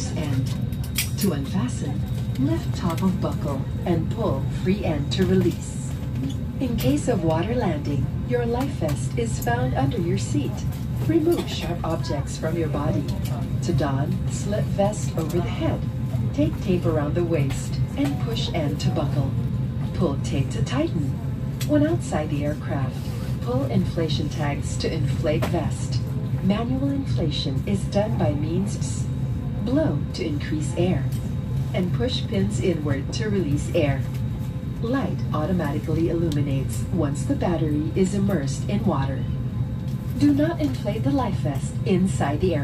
loose end. To unfasten, lift top of buckle and pull free end to release. In case of water landing, your life vest is found under your seat. Remove sharp objects from your body. To don, slip vest over the head. Take tape around the waist and push end to buckle. Pull tape to tighten. When outside the aircraft, pull inflation tags to inflate vest. Manual inflation is done by means blow to increase air and push pins inward to release air. Light automatically illuminates once the battery is immersed in water. Do not inflate the life vest inside the air.